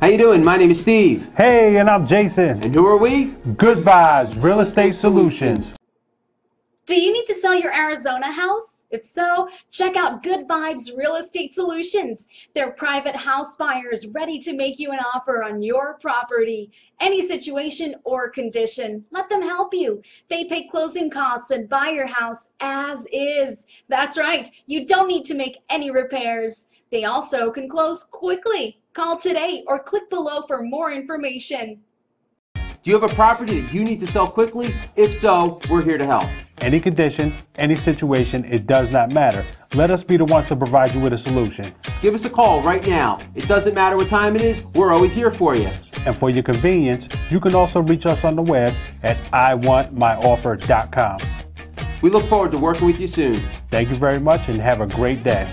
How you doing? My name is Steve. Hey, and I'm Jason. And who are we? Good Vibes Real Estate Solutions. Do you need to sell your Arizona house? If so, check out Good Vibes Real Estate Solutions. They're private house buyers ready to make you an offer on your property. Any situation or condition, let them help you. They pay closing costs and buy your house as is. That's right, you don't need to make any repairs. They also can close quickly. Call today or click below for more information. Do you have a property that you need to sell quickly? If so, we're here to help. Any condition, any situation, it does not matter. Let us be the ones to provide you with a solution. Give us a call right now. It doesn't matter what time it is, we're always here for you. And for your convenience, you can also reach us on the web at iwantmyoffer.com. We look forward to working with you soon. Thank you very much and have a great day.